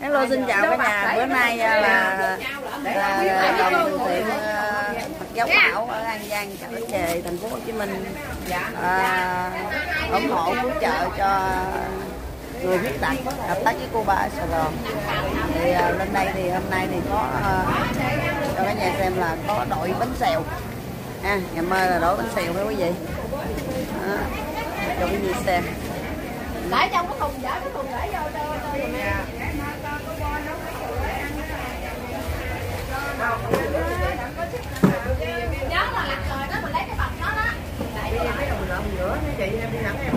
hello xin chào cả nhà. Bữa nay à, là là đồng từ thiện à, Phật giáo Bảo ở An Giang chợ Chề thành phố Hồ Chí Minh à, ủng hộ cứu trợ cho người khuyết tật hợp tác với cô ba ở Sài Gòn. Thì à, lên đây thì hôm nay thì có à, cho cả nhà xem là có đội bánh xèo. À, ngày mai là đội bánh xèo đó quý vị? Đó, cho quý vị xem để trong cái thùng giả cái thùng để vô cho nhớ là lặt rồi đó mình lấy cái bọc đó đó để cho mấy đồng lợn giữa chị em đi em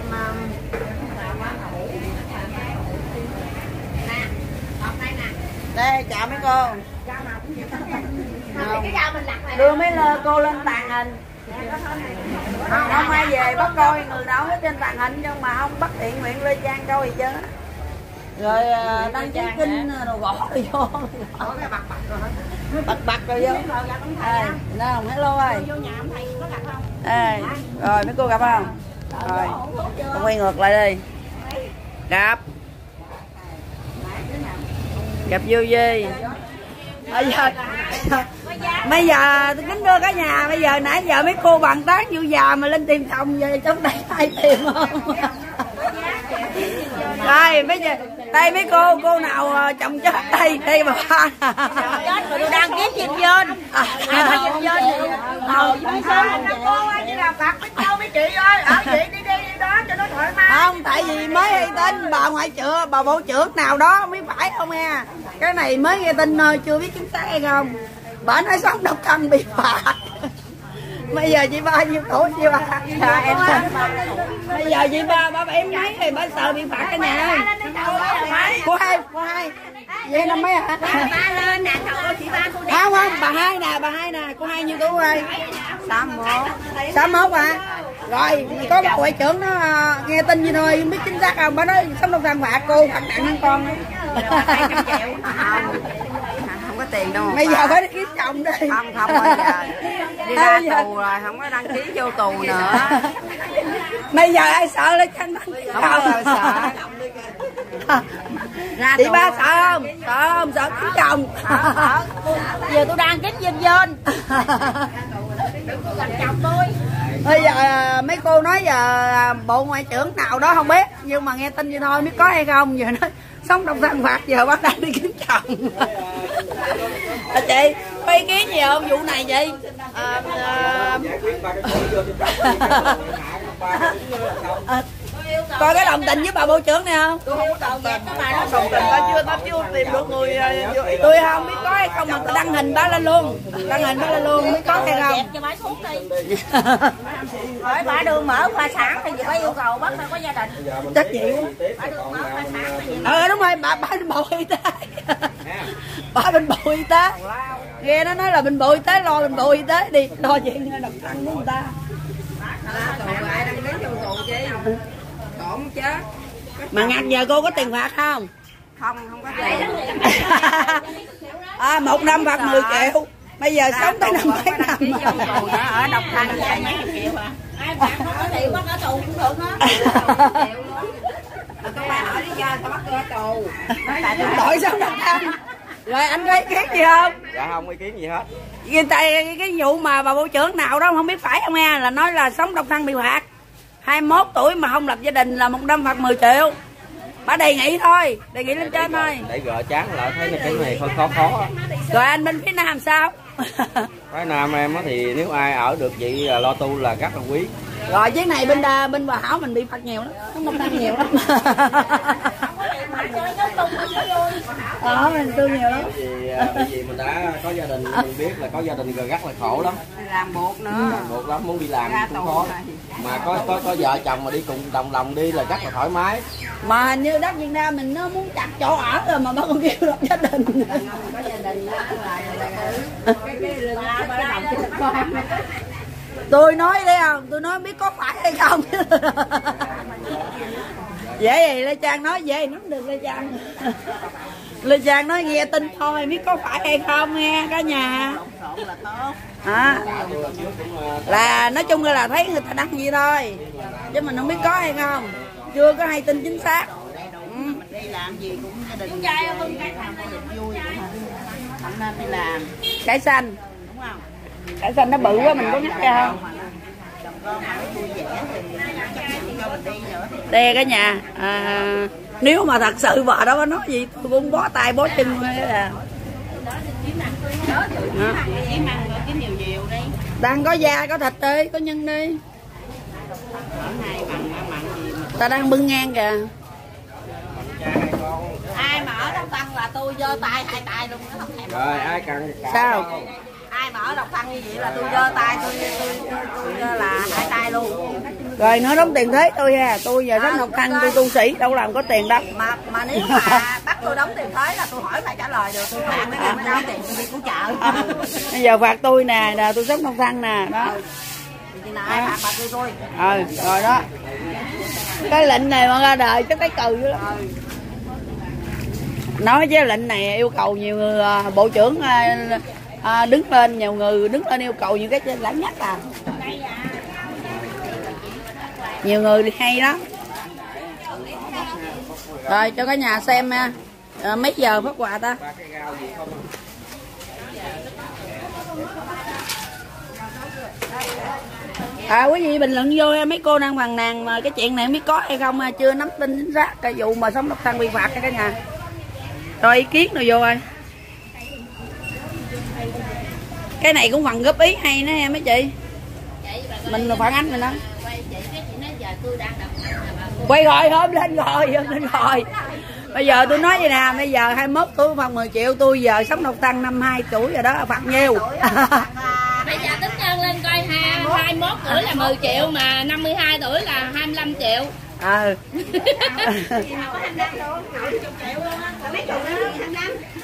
đây nè đây chào mấy cô. Đưa mấy lơ cô lên tàn hình. Không, không ai về bắt coi người hết trên tàn hình nhưng mà không bắt hiện nguyện lê trang coi gì chứ. Rồi à, đăng ký kinh đồ gõ rồi vô bật bật rồi vô. À, nó không hello ơi. À, rồi mấy cô gặp không? Rồi con quay ngược lại đi. Gặp. Gặp vô gì? Bây giờ bây giờ tôi kính đưa cả nhà bây giờ nãy giờ mấy cô bằng tán vô già mà lên tìm chồng về trong đây ai tìm không? Đây giờ đây mấy cô cô nào ờ, chồng chết đây đây bà ba chết rồi tôi đang kiếm chim dên À, thì với sớm cô ơi chỉ là phạt mấy châu mấy chị ơi ở vậy đi đi đó cho nó thoải mái không tại vì mới hay tin bà ngoại trưởng bà bộ trưởng nào đó mới phải không nha cái này mới nghe tin thôi chưa biết chính xác hay không bà nói sống độc thân bị phạt bây giờ chị ba nhiêu tuổi chị ba dạ em bây giờ chị ba ba bảy mấy thì bà sợ bị phạt cả nhà. Cô hai cô hai. Vậy năm mấy hả? Ba lên nè cậu chị ba tôi không không bà hai nè bà hai nè cô hai nhiêu tuổi rồi sáu một sáu mốt à rồi có bà ngoại trưởng nó à, nghe tin gì thôi không biết chính xác không? Bà nói sống đông thằng phạt cô phạt nặng hơn con. Có tiền đâu mà bây giờ phải đi kiếm chồng đi. Không không bây giờ đi ra tù rồi không có đăng ký vô tù nữa. Bây giờ ai sợ lấy chăng không có bao sợ. Ra chị ba sợ không? Sợ không? Sợ kiếm chồng. Giờ tôi đang kiếm dên dên làm chồng tôi. Bây giờ à, mấy cô nói giờ à, bộ ngoại trưởng nào đó không biết nhưng mà nghe tin vậy thôi biết có hay không giờ nói sống trong thân phạt giờ bắt đang đi kiếm chồng. À, chị có ý kiến gì không? Vụ này chị. À, à, à, coi cái đồng tình với bà bộ trưởng này không tôi không có đồng tình các bà nó đồng tình ta chưa ta chưa tìm được người ờ, tôi không biết có hay không mà tôi đăng hình bá lên luôn đăng hình bá lên luôn biết có hay không cho bà xuống đi hỏi bà đường mở khoa sản thì bà yêu cầu bắt phải có gia đình chắc vậy bà đường mở khoa sản thì ờ đúng rồi bà bà bên bộ y tế bà bên bộ y tế nghe nó nói là bên bộ y tế lo bên bộ y tế đi lo chuyện độc thân của người ta chứ mà ngặt giờ cô có tiền phạt không? Không không có tiền. À một năm phạt 10 triệu. Bây giờ sống tới năm mấy đăng ký vô năm ở độc thân vậy nhé ai phạt không có tiền bắt ở tù cũng được á. Các bạn hỏi lý do sao bắt tôi ở tù. Tội sống độc thân rồi anh có ý kiến gì không? Dạ không ý kiến gì hết. Cái, cái vụ mà bà bộ trưởng nào đó không biết phải không nha là nói là sống độc thân bị phạt 21 tuổi mà không lập gia đình là một năm phạt 10 triệu. Bà đề nghị thôi đề nghị lên trên thôi. Để gỡ chán lại thấy cái này hơi khó khó. Rồi anh bên phía nam sao? Cái nam em á thì nếu ai ở được vậy là lo tu là rất là quý. Rồi chiếc này bên đà, bên bà hảo mình bị phạt nhiều lắm. Sống độc thân nhiều lắm đó mình tôi nhiều lắm. Vì à, bởi vì mình đã có gia đình mình biết là có gia đình rồi rất là khổ lắm. Làm buộc nữa. Một lắm muốn đi làm ra cũng khó. mà có có có vợ chồng mà đi cùng đồng lòng đi là rất là thoải mái. Mà hình như đất Việt Nam mình nó muốn chặt chỗ ở rồi mà bác còn kêu lập gia đình. Có gia đình ba con tôi nói đấy không? Tôi nói biết có phải hay không dễ gì lê trang nói dễ nắm được lê trang. Lê trang nói nghe tin thôi biết có phải hay không nghe cả nhà. À, là nói chung là thấy người ta đăng gì thôi chứ mình không biết có hay không. Chưa có hay tin chính xác. Ừ. làm gì cũng gia đình vui không nên đi làm. Cải xanh đúng không cải xanh nó bự quá mình có ngắt ra không đây cả nhà à, nếu mà thật sự vợ đó có nói gì tôi cũng bó tay bó chân à nhiều nhiều đi đang có da có thịt đi có nhân đi. Ta đang bưng ngang kìa. Ai mà ở đông tăng là tôi giơ tay hai tay luôn nó không thèm. Rồi ai cần? Sao? Ai mà ở đông tăng như vậy là tôi giơ tay tôi tôi, tôi, tôi là hai tay luôn. Rồi nó đóng tiền thế tôi ha tôi giờ rất ngọc thăng tôi tu sĩ đâu làm có tiền đâu. Mà mà nếu mà bắt tôi đóng tiền thuế là tôi hỏi phải trả lời được tôi phạt mấy người đóng tiền tôi đi cứu trợ. Bây giờ phạt tôi nè là tôi sống ngọc thăng nè đó. Tôi tôi ờ rồi đó. Cái lệnh này mà ra đời chắc cái cừ dữ lắm nói chứ lệnh này yêu cầu nhiều người à, bộ trưởng à, đứng lên nhiều người đứng lên yêu cầu những cái lãnh nhất à. Nhiều người thì hay đó rồi cho cả nhà xem nha à, mấy giờ phát quà ta? À quý vị bình luận vô em mấy cô đang bằng nàng mà cái chuyện này không biết có hay không à, chưa nắm tin chính xác cái vụ mà sống độc thân bị phạt nha cả nhà. Rồi ý kiến rồi vô ơi cái này cũng phần góp ý hay nữa em mấy chị. Mình phản ánh mình đó. Quay rồi hôm lên rồi hôm lên rồi. Bây giờ tôi nói vậy nè bây giờ 21 tuổi phần 10 triệu tôi giờ sống độc thân năm 2 tuổi rồi đó phạt nhiêu Bây giờ tính nhân lên coi ha, 21 tuổi là 10 triệu mà 52 tuổi là 25 triệu. ờ Phạt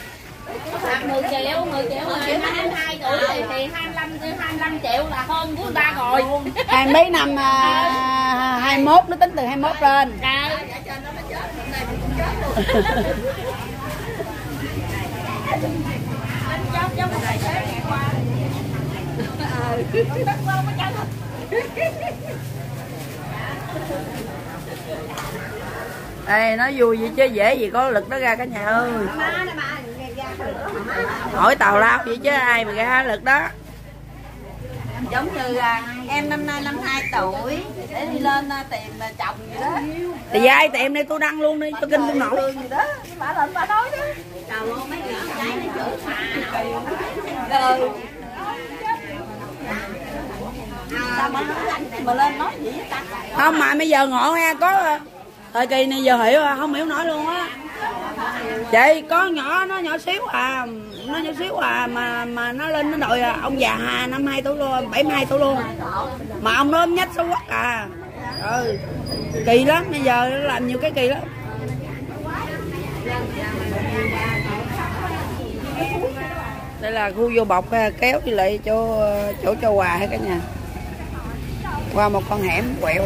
10 triệu, 10 triệu mà 22 tuổi thì, thì 25 thì 25 triệu là hơn của người ta rồi. hai mấy năm à, 21 nó tính từ 21 lên. Trời. Ê, nói vui vậy chứ dễ gì có lực nó ra cả nhà ơi hỏi tào lao vậy chứ ai mà ra lực đó. Giống như là em năm nay năm hai tuổi để đi lên à, tìm là chồng gì đó. Thì dai tiệm này tôi đăng luôn đi cho kinh tôi nổi. Thương gì đó bà lên bà nói đó trời ơi mấy người con gái này chữ mà rồi sao mà lên nói gì ta? Không mà bây giờ ngộ ha có thời kỳ này giờ hiểu à, không hiểu nổi luôn á chị con nhỏ nó nhỏ xíu à nó nhỏ xíu à mà mà nó lên nó đòi à, ông già hà năm hai tuổi luôn bảy hai tuổi luôn. Mà ông nó ốm nhách xấu quắc à. Ừ kỳ lắm bây giờ nó làm nhiều cái kỳ lắm. Đây là khu vô bọc à, kéo đi lại chỗ à, chỗ cho quà hết cả nhà. Qua một con hẻm quẹo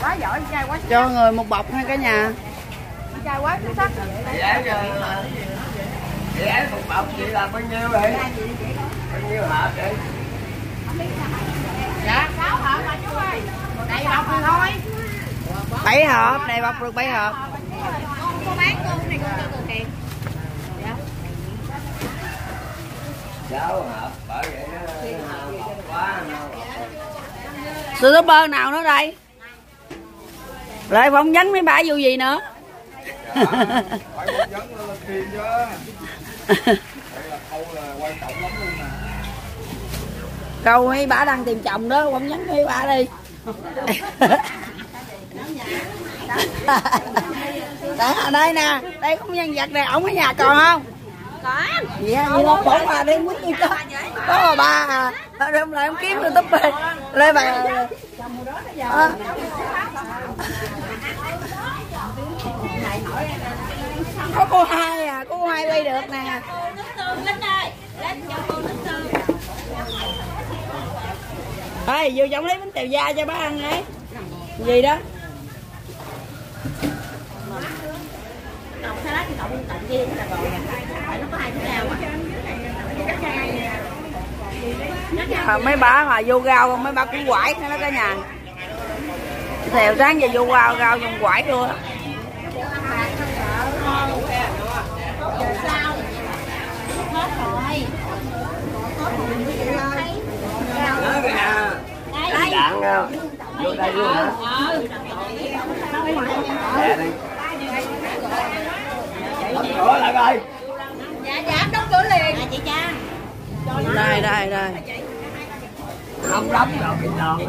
quá giỏi trai quá cho người một bọc hay cả nhà trai quá xuất sắc Dạ giờ Dự một bọc chị là bao nhiêu vậy? Bao nhiêu hộp vậy? dạ sáu hộp mà chú ơi đầy bọc rồi thôi bảy hộp đầy bọc được bảy hộp Con có bán con này con cho từ tiền. Sáu hộp, bởi vậy nó hộp quá nó nào nữa đây lại phỏng vấn mấy bà vụ gì nữa. Dạ, câu mấy bà đang tìm chồng đó phỏng vấn mấy bà đi. Đây, đây nè đây có nhân vật này ổng ở nhà còn không? Có dạ nó bỏ bà. đi muốn gì đó có bà ba à. Thôi đem lại em kiếm youtube lên bà. À. có cô hai à cô hai quay được nè. Ê vô trong lấy bánh tèo da cho bác ăn ấy gì đó. Đậu salad thì đậu tận kia là rồi phải nó có hai cái nào à, mấy bà mà vô rau mấy bà cũng quải nữa đó cả nhà. Tèo sáng giờ vô rau rau dùng quải luôn á giờ sao hết rồi đây. Đạn vô đây. Luôn hả ờ đóng cửa lại coi dạ dạ. đóng cửa liền dạ chị trang đây đây đây không đóng rồi bị đòn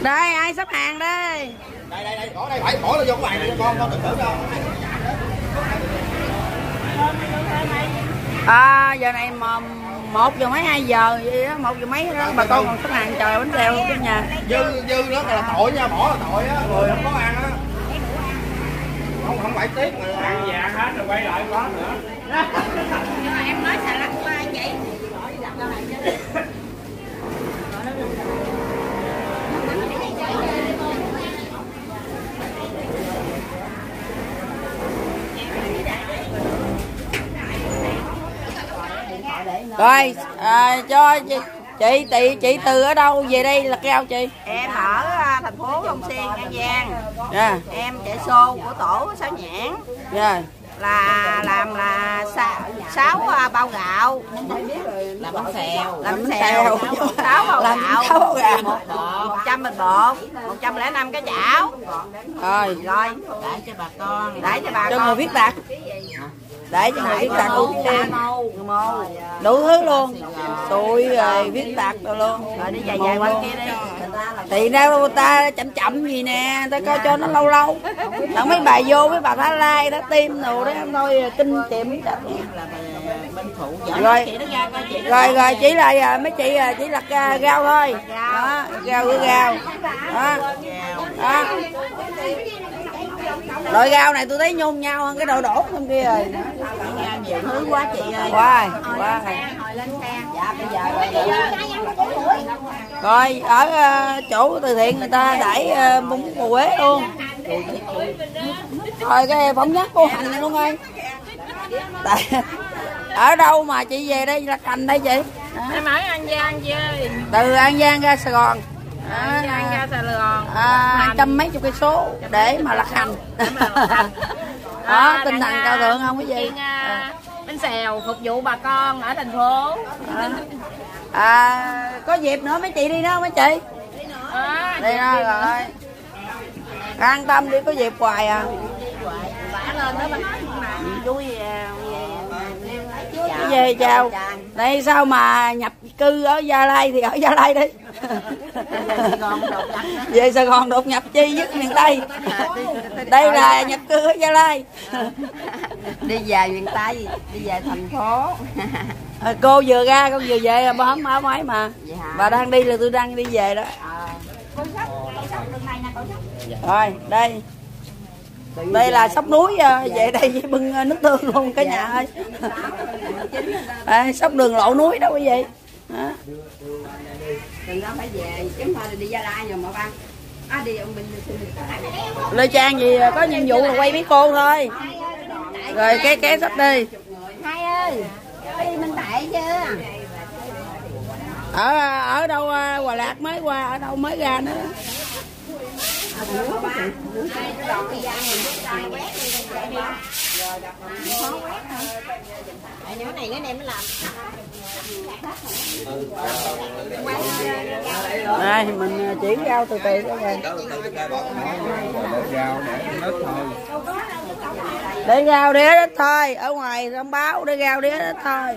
đây ai sắp hàng đây? Đây đây đây bỏ đây phải bỏ nó vô cái bàn này cho con con tự tử đâu. À giờ này mà một giờ mấy hai giờ vậy đó một giờ mấy đó bà con còn sắp hàng trời bánh xèo cái nhà. Dư dư đó là tội nha bỏ là tội á người không có ăn á. Không không phải tiếc mà ăn vàng hết rồi quay lại có nữa. Em nói xà lách qua chị rồi à, cho chị chị chị chị từ ở đâu? Về đây là cao chị. Em ở à, thành phố Long Xuyên An Giang. Dạ. Em chạy xô của tổ sáu nhãn. Dạ. Là làm là sáu à, bao gạo. Là bánh xèo. Làm bánh xèo. sáu bao Làm gạo. sáu bao gạo. một trăm bịch bột một trăm lẻ năm cái chảo. Rồi. Rồi. Để cho bà con. Để cho bà cho con. người viết tạc để cho người dạ thêm màu màu đủ thứ luôn. Tụi rồi viết tạc rồi luôn. Rồi đi dài dài qua kia đi. Thì đâu ta chậm chậm gì nè ta coi cho nó lâu lâu. Đặng mấy bà vô mấy bà thái lai đó tim đồ đó thôi kinh tiệm Rồi. rồi rồi chỉ là à, mấy chị chỉ là rau thôi. Đó rau với rau đó. Đó loại rau này tôi thấy nhôn nhau hơn cái đồ đổ trong kia rồi. Nhiều thứ quá chị ơi. Hồi lên xe dạ bây giờ rồi ở à, chỗ từ thiện người ta đẩy à, bún bò quế luôn. Rồi cái phỏng nhắc cô hành này luôn ơi. Tại ở đâu mà chị về đây là cành đây chị? Em ở an giang chị ơi. Từ an giang ra sài gòn an giang ra sài gòn à, trăm mấy chục cây số để mà lặt hành. đó tinh thần cao thượng không cái gì Chuyện, à, bánh xèo phục vụ bà con ở thành phố. À, à, có dịp nữa mấy chị đi đó mấy chị. Đó đi đó rồi. An tâm đi có dịp hoài à. Bả lên đó bà nói mà vui cái về chào. đây sao mà nhập cư ở gia lai thì ở gia lai đi về sài gòn đột nhập chi dứt miền tây? Đây là nhập cư ở gia lai. Đi về miền tây đi về thành phố. À, cô vừa ra con vừa về bà hấm áo máy mà. Bà đang đi là tôi đang đi về đó. Rồi đây đây là sóc núi à, về đây với bưng à, nước tương luôn cả nhà ơi. À, sóc đường lộ núi đó quý vị đừng có phải về chứ mà đi gia lai rồi mà ba. À đi ông bình lê trang gì có nhiệm vụ là quay mấy cô thôi. Rồi cái ké sắp đi. Hai ơi đi minh tệ chưa? Ở ở đâu hòa lạc mới qua ở đâu mới ra nữa này nó em mới làm đây, mình chuyển chỉ rau từ từ đó rồi. Để nết thôi để rau để ít thôi, ở ngoài thông báo để rau đĩa đó thôi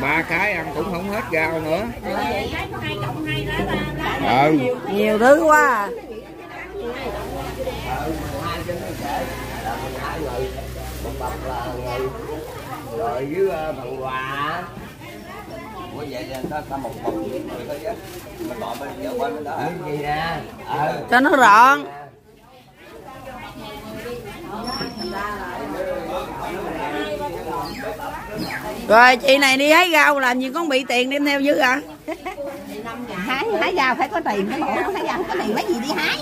ba cái ăn cũng không hết rau nữa. Ừ. Nhiều thứ quá à. lại người một bọc là người rồi với uh, phần quà Ủa vậy thì ta, ta một bọc người thôi chứ mình bỏ bên giờ qua bên đó gì nè cho nó rọn. Rồi chị này đi hái rau làm gì con bị tiền đem theo dữ à? Hái hái rau phải có tiền cái bộ hái rau không có tiền lấy gì đi hái.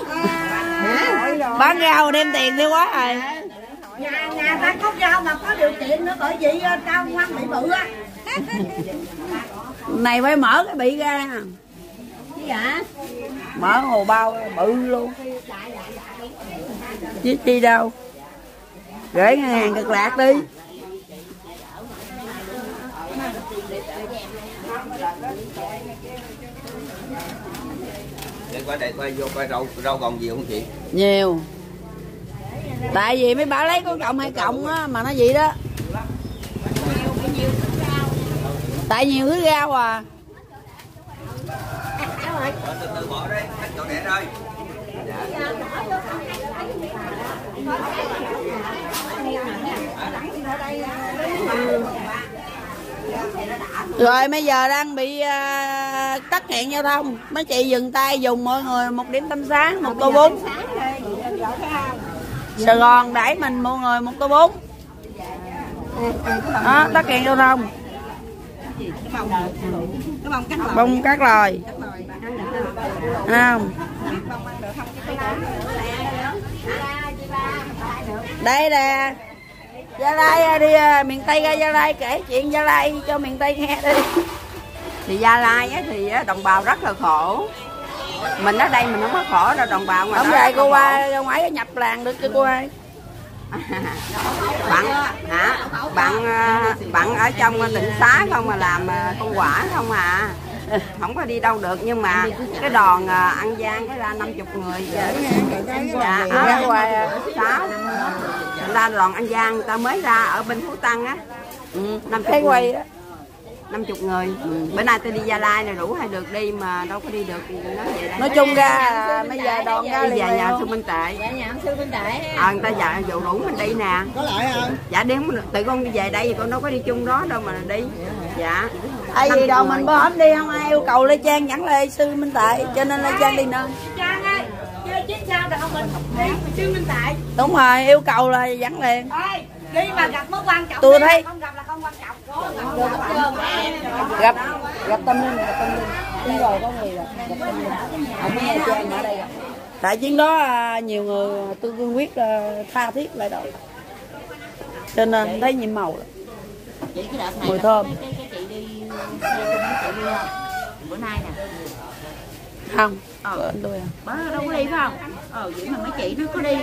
Bán rau đem tiền theo quá rồi. Nhà nhà ta có rau mà có điều kiện nữa bởi vì ờ, cao ngoan bị bự á. Này phải mở cái bị ra. Dạ mở hồ bao bự luôn. Chứ chi đâu? Gửi ngân hàng cực lạc đi Coi đây coi vô coi rau rau còn gì không chị? nhiều tại vì mấy bà lấy có cộng hay cộng á mà nó vậy đó tại nhiều thứ rau à từ từ bỏ đây, cách chỗ để rồi. Rồi bây giờ đang bị uh, tắc nghẹn giao thông. Mấy chị dừng tay dùng mọi người một điểm tâm sáng một tô bún. Sài gòn đẩy mình mọi người một tô bún. Đó tắc nghẹn giao thông. Bông cắt lòi không? Đây nè gia lai đi à, miền tây ra gia lai kể chuyện gia lai cho miền tây nghe đi. Thì gia lai á, thì đồng bào rất là khổ. Mình ở đây mình không có khổ đâu đồng bào ngoài không là cô qua ngoài nhập làng được cái cô ơi. Bạn hả? Bạn à, bạn ở trong tỉnh xá không mà làm à, công quả không à không có đi đâu được nhưng mà cái đoàn à, ăn gian có ra 50 người. Dạ ở ngoài sáu ra đoàn ăn gian người ta mới ra ở bên phú tăng á. Ừ. năm cái quay đó 50 người. Bữa nay tôi đi gia lai này rủ hay được đi mà đâu có đi được. Nói vậy nói chung ra bây giờ đoàn ra đi về nhà sư minh tệ. Dạ nhà ông sư bên tệ. À, người ta dạ dụ đủ mình đi nè. Có lại không? Dạ đi không được tự con đi về đây thì con đâu có đi chung đó đâu mà đi. Dạ tại vì đoàn mình bữa đi không ai yêu cầu lê trang dẫn lê sư minh tệ cho nên lê trang đi nữa trang ơi chơi chín sao được không mình đi sư minh tệ đúng rồi yêu cầu là dẫn liền. Đi mà gặp mới quan trọng tôi thấy không gặp là không quan trọng. Gặp gặp gặp tâm linh gặp tâm linh. Đúng rồi có người gặp gặp tâm linh. Không nghe trang ở đây gặp. Tại chuyến đó à, nhiều người tôi cương quyết à, tha thiết lại đâu cho nên thấy nhiệm màu lắm. Mùi thơm. Bữa nay nè. Không. Ờ. anh tôi à? Bữa đâu có đi phải không? Ờ vậy mà mấy chị nó có đi.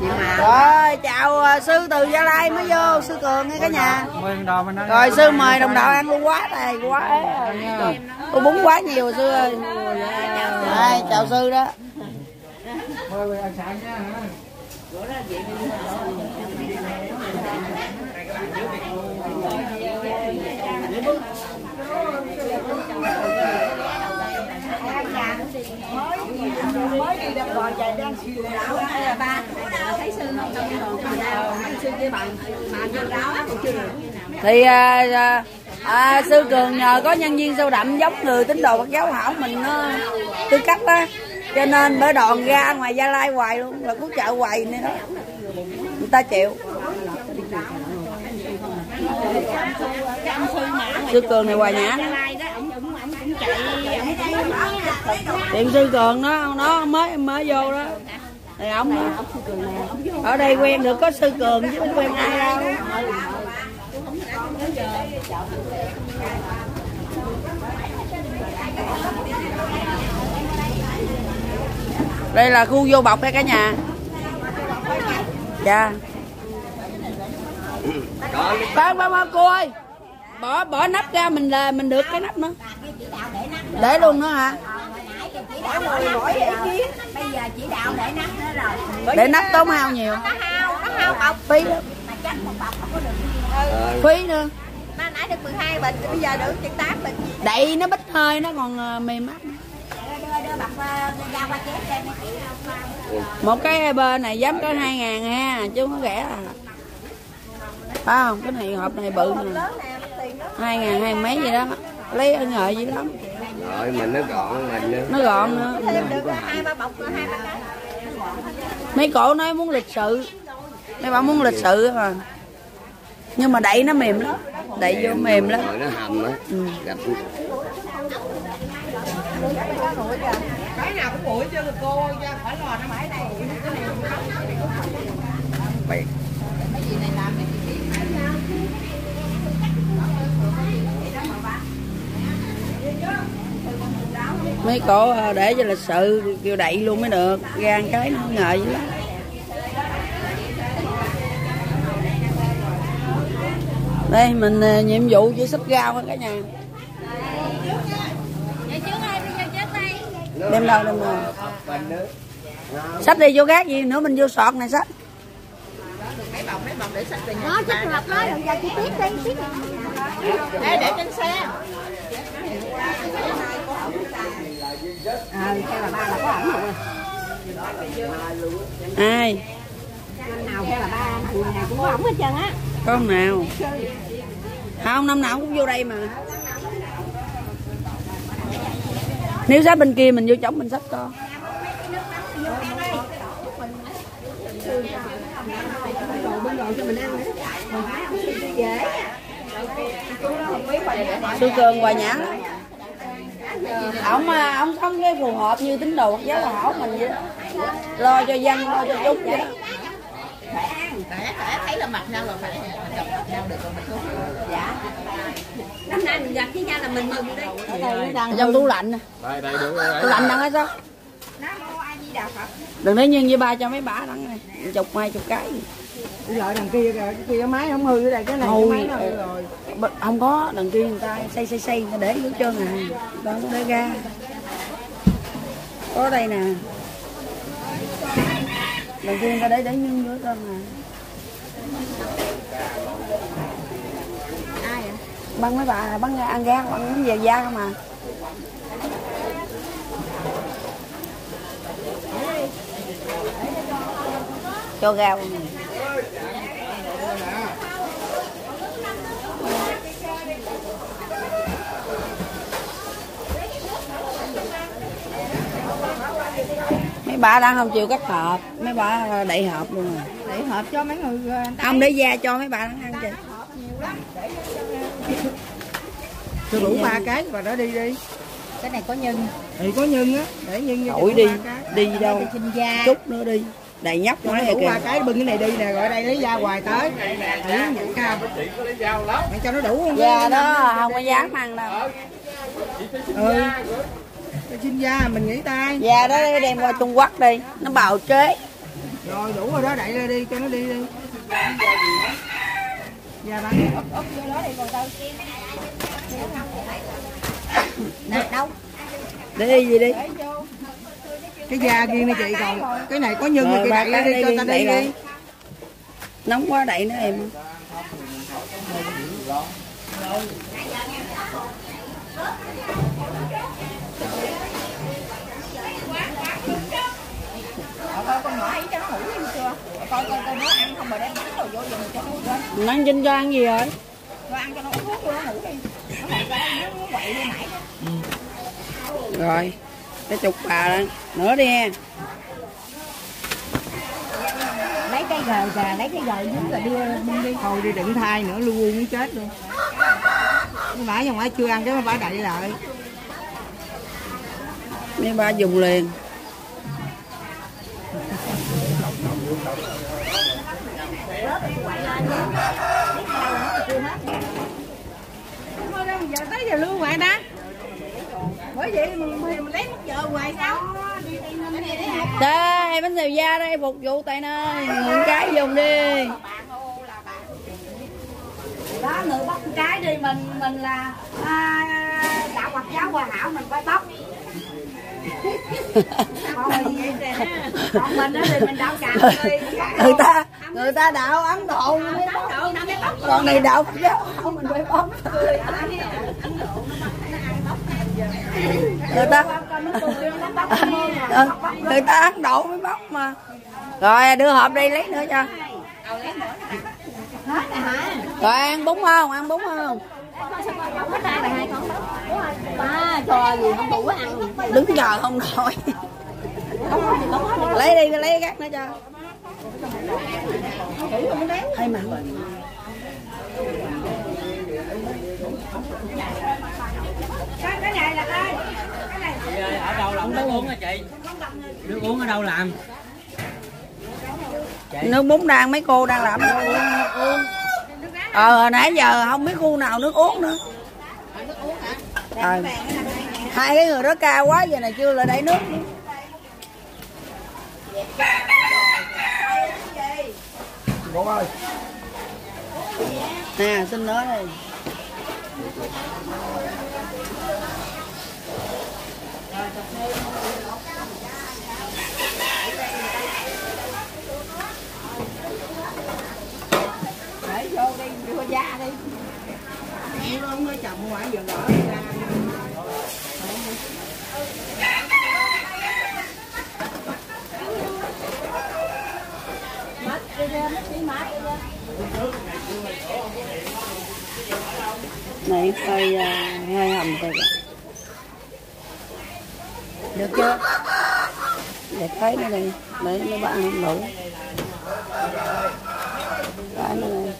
Nhưng mà. Rồi chào à, sư từ gia lai mới vô sư cường nghe cả nhà. Rồi sư mời đồng đạo ăn. luôn quá này quá ấy. Rồi. tôi bún quá nhiều sư ơi. Đây, chào sư đó. Mời ăn sáng nha thì à, à, à, sư cường nhờ có nhân viên sâu đậm giống người tín đồ Phật giáo hảo mình nó tư cách á cho nên bởi đòn ra ngoài gia lai hoài luôn, là cứu chợ hoài nên đó người ta chịu. Sư cường này hoài nhã tiệm sư cường nó nó mới mới vô đó. Thì ông đó. ở đây quen được có sư cường chứ không quen ai đâu đây là khu vô bọc đây cả nhà. Dạ. Khoan khoan khoan cô ơi. Bỏ bỏ nắp ra mình là mình được cái nắp nữa. Để luôn nữa hả? Bây giờ chỉ đạo để nắp nữa rồi để nắp tốn hao nhiều. Phí phí nữa. Nãy được 12 bịch bây giờ được chừng 8 bịch đậy nó bít hơi nó còn ờ, mềm áp một cái bên này dám có hai ngàn ha chứ không có rẻ à. Phải không? Cái này hộp này bự nè. Hai ngàn hai mấy gì đó. Lấy ở ngợi gì lắm. Rồi mình nó gọn mình nữa nó gọn nữa. Mấy cổ nói muốn lịch sự. Mấy bạn muốn lịch sự mà nhưng mà đẩy nó mềm lắm. Đẩy vô mềm lắm. Rồi nó hầm á. Ừ cái nào cũng bụi cho cô ra khỏi lò nó mãi đây bẹt mấy cô ờ, để cho lịch sự kêu đậy luôn mới được. Gan cái nó ngợi dữ lắm. Đây, mình ờ, nhiệm vụ chỉ sức rau thôi cả nhà. Đem đâu đem đâu. Xách đi vô gác gì nữa mình vô sọt này xách. Nó chắc là nói rồi giờ chị tiếp đi tiếp để để trên xe. Ờ theo là ba là có ẩn rồi. Ai? Năm nào theo là ba thằng nào cũng có ổng hết trơn á. Không nào? Không năm nào cũng vô đây mà nếu sát bên kia mình vô trống mình sách con sư cường hòa nhãn. Lắm ông à, ông không cái phù hợp như tín đồ giáo là hảo mình vậy đó. lo cho dân, lo cho chúng vậy đó khỏe khỏe. Thấy là mặt nhau là khỏe mình gặp mặt nhau được rồi mình không dạ. Năm nay mình gặp với nhau là mình mừng đi. Ở đây đang trong tủ lạnh nè. Đây đây được tủ lạnh đăng hết sao? Đừng để nhân với ba cho mấy bả đăng này. Chục mai chục cái. Lợi đằng kia kìa. Cái kia máy không hư ở đây cái này Thôi, cái máy nó hư rồi. Bật- không có đằng kia người ta xây xây xây người ta để trơn à người ta không để ra. Có đây nè. Đằng kia người ta để để nhân vô trơn à ai vậy? Băng mấy bà, băng ăn gan, băng bánh về da không à? Cho gao mấy bà đang không chịu cắt hộp. Mấy bà đậy hộp luôn rồi để hợp cho mấy người không để da cho mấy bà ăn chị cho đủ ba cái và đó đi đi. Cái này có nhân thì có nhân á. Để nhân cho đi cái. đi đâu? chút nữa đi. Đầy nhóc nó đủ ba cái bưng cái này đi nè rồi ở đây lấy da hoài tới. Ừ, nhận cao. Mày cho nó đủ không? Da đó không có dám ăn đâu. Ừ. Xin da mình nghĩ tay. Da đó đem qua trung quốc đi. Nó bào chế rồi đủ rồi đó đậy ra đi cho nó đi đi. Da bán nè đâu? Để đi gì đi? Cái da kia nè chị còn cái này có nhân Rồi, rồi chị ba đậy ra cái đi cho ta đi đi. nóng quá đậy nữa em coi coi coi nó ăn không mà đem bánh rồi vô giùm cho nó quên nắng chinh cho ăn gì rồi nó ăn cho nó uống thuốc nó ngủ đi. Nó ra đây nó quậy đi mãi rồi cái chục bà đó. nữa đi ha. Lấy cái gờ gà lấy cái gờ dưới rồi đưa bưng đi. Thôi đi đừng thai nữa luôn muốn chết luôn. Nó bả dòng ấy chưa ăn cái nó bả đậy lại. Mấy ba dùng liền thôi đâu giờ tới giờ lưu hoài đã bởi vậy mình, mình, lấy mất giờ hoài sao đây bánh xèo da đây phục vụ tại nơi. Mượn cái dùng đi. Đó người bóc cái đi mình mình là à, đạo Phật giáo hòa hảo mình phải bóc người ta người ta đạo ấn độ. Còn này đạo Phật giáo, không, mình phải bóc người ta à, người ta ăn đậu mới bóc mà. Rồi, đưa hộp đi, lấy nữa cho. Rồi, ăn bún không? Ăn bún không? Ba cho gì không đủ ăn đứng chờ không nổi. Lấy đi, lấy gác nữa cho. Hay mà. Ở đâu làm nước uống hả chị nước uống ở đâu làm nước bún đang mấy cô đang làm. nước uống ờ nãy giờ không biết khu nào nước uống nữa à, hai cái người đó cao quá giờ này chưa lại đẩy nước nữa. Ơi nè xin nữa đây này hơi à, hơi hầm thôi kìa. được chưa để thấy này này. Đấy, nó bạn nấu. Cái này đây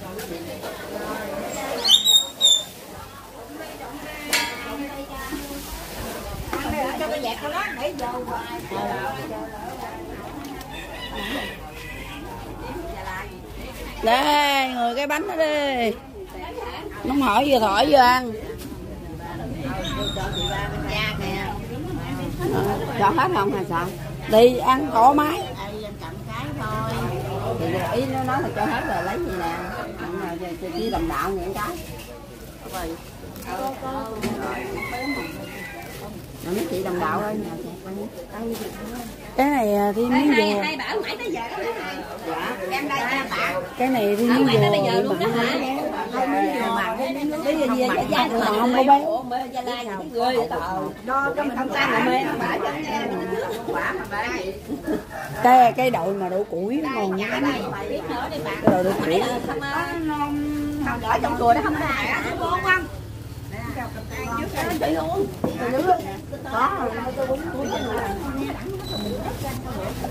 đây người cái bánh đó đi. Nó hỏi vừa thổi vừa ăn. Chọn hết không hay sao? Đi ăn thoải mái. Thì ý nó nói là cho hết rồi lấy gì nè? Chỉ, chỉ đồng đạo những cái. Rồi mấy chị đồng đạo ơi nhà chị cái này à, thì miếng dừa hai bảo mãi tới giờ đó hả em đây em bảo cái này thì miếng dừa bây giờ luôn đó hả? Dạ, không có bán. Cái cái đậu mà đậu củi nó ngon nhà đây biết nữa đi bạn cái đậu đậu củi không không ở trong chùa đó không có ai ăn ngon không chị luôn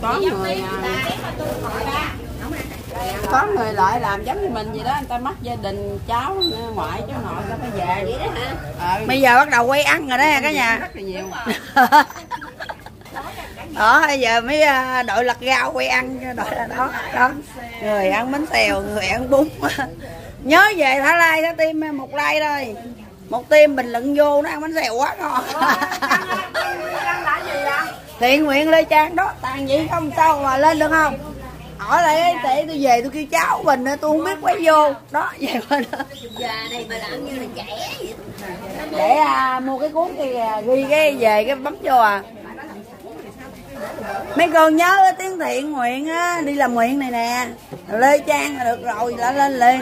có người có người lại làm giống như mình vậy đó người ta mất gia đình cháu ngoại cháu nội ta phải về. Vậy đó hả? Bây giờ bắt đầu quay ăn rồi đó nha cả nhà. Rất là nhiều. Đó bây giờ mới à, đội lật rau quay ăn cho đội là đó đó. Người ăn bánh xèo người ăn bún. Nhớ về thả like thả tim một like thôi một tim bình luận vô nó ăn bánh xèo quá ngon. Thiện nguyện lê trang đó tàn gì không sao mà lên được không? Hỏi lại để tôi về tôi kêu cháu mình tôi không biết quay vô. Đó về bên đó. Già này mà làm như là trẻ vậy. Để à, mua cái cuốn kia à, ghi cái về cái bấm vô à. Mấy con nhớ tiếng thiện nguyện á đi làm nguyện này nè. Lê trang là được rồi là lên liền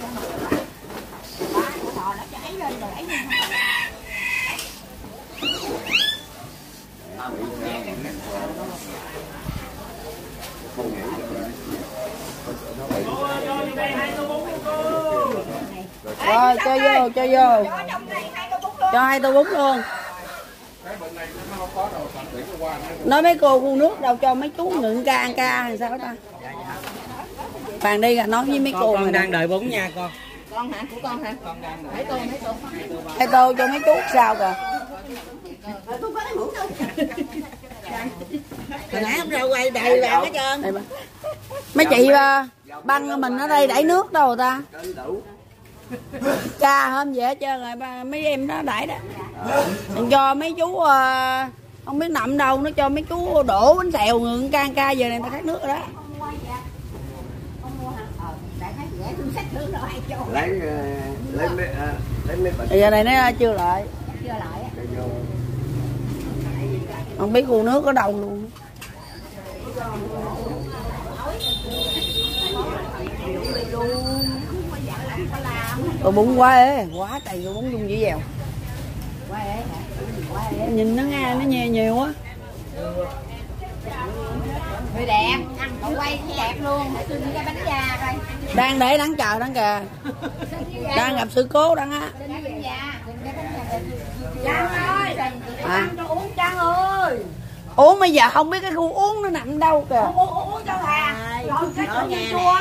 rồi cho vô cho vô. Cho hai tô bún luôn. Nói mấy cô cu nước đâu cho mấy chú ngượng ca ăn ca hay sao ta? Bàn đi nói với mấy cô con này đang đợi bún nha con. Con hả? Của con hả? Mấy tô mấy tô? Hai tô cho mấy chú sao kìa. Tôi có cái muỗng đâu hồi nãy hôm rồi quay đầy vàng hết trơn. Mấy chị ba băng mình ở đây đẩy nước đâu ta. Ca hôm về hết trơn rồi ba- mấy em nó đãi đó. Anh cho mấy chú ờ, không biết nằm đâu nó cho mấy chú đổ bánh xèo người can ca giờ này người ta khát nước rồi đó. Lấy ờ, lấy mấy ờ, lấy mấy bịch giờ này nó chưa lại. Cho vô không biết khu nước ở đâu luôn. Rồi bún quá ế, quá trời rồi bún dung dữ dèo Nhìn nó nghe nó nhiều nhiều quá. Người đẹp ăn còn quay thấy đẹp luôn. Tôi cái bánh da coi Đang để đang chờ đang kìa. Đang gặp sự cố đang á cái bánh da cái bánh da Trang ơi à. cho uống Trang ơi. Uống bây giờ không biết cái khu uống nó nằm đâu kìa. Uống uống uống cho thà. Rồi cái chỗ nhà chua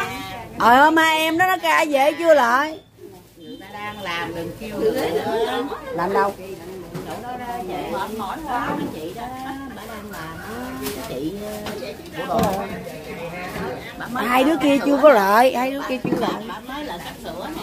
Ờ mà em đó nó ca về chưa lại? Đang làm đừng kêu Làm đâu? Mệt mỏi quá mấy chị đó bà đang làm á, chị Hai đứa kia chưa có lại Hai đứa kia chưa bà mới là nè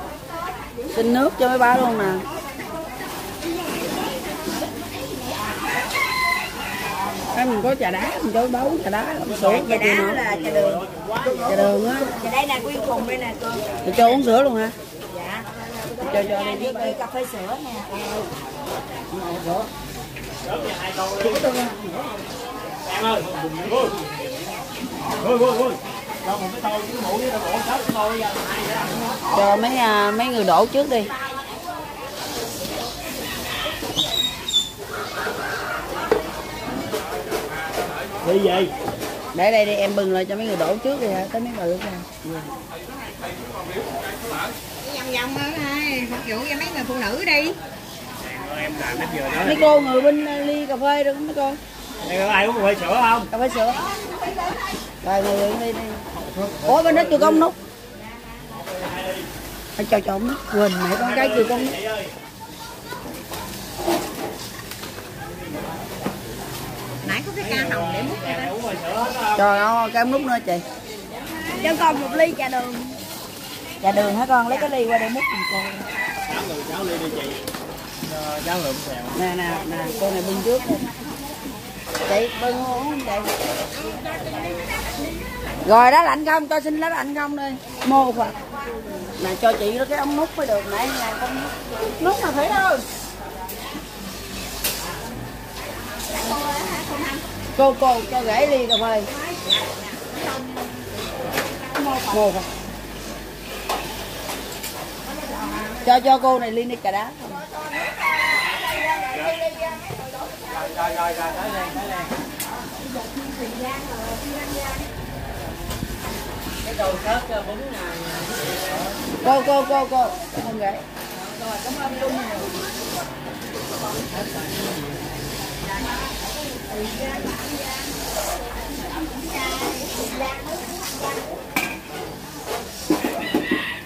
Xin nước cho mấy bà luôn nè Cái mình có trà đá, mình cho bà uống trà đá uống sữa trà đá nữa. là trà đường Trà đường á trà đây nè quyên khùng đây nè cô Rồi cho uống sữa luôn hả? dạ Cho cho đi với cà phê sữa nè Em ơi. Ôi ôi ôi. Cho. Cho mấy à, mấy người đổ trước đi Đi về. Để đây đi em bưng lại cho mấy người đổ trước đi hả? Tới mấy bà lúc nào vòng vòng đó này phục vụ cho mấy người phụ nữ đi Em làm đến giờ đó. Mấy cô người bên à, ly cà phê được không mấy cô? Ai uống cà phê sữa không? Cà phê sữa Rồi người đi đi Ủa bên đó chưa có ống nút. Phải cho cho nút Quỳnh mẹ con cái chưa nút. Nãy có cái ca hồng để múc ra? Trời ơi cái nút nữa chị. Cho con một ly trà đường. Dạ đường hả con? Lấy cái ly qua để múc giùm cô Cháu người cháu đi đi chị. Cháu lượm xèo. Nè nè nè cô này bưng trước. đi Chị bưng uống không chị Rồi đó, là anh không cho xin lá anh không đi. Mô Phật. Nè cho chị nó cái ống nút mới được, nãy là con nút là mà phải đâu. Cô cô, cho gãy ly cà phê Mô Phật. Cho cho cô này ly nước trà đá. Rồi rồi rồi tới đây tới đây. cái đồ sớt cho bún nè cô cô cô cô. Không gãy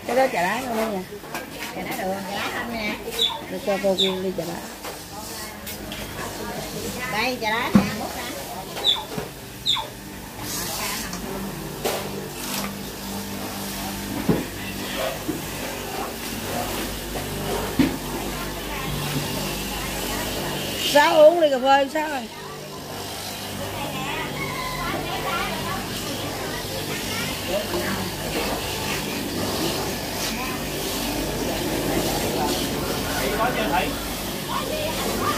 cái đó trà đá không nha. Trà đá đường trà đá không nè để cho cô kia ly trà đá đây, cho đá nè múc sáu uống đi, cà phê sáu rồi?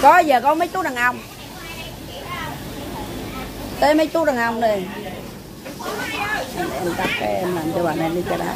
Có giờ có mấy chú đàn ông tới mấy chú đàn ông đây. Em tắt cái em làm cho bà này đi cho đã.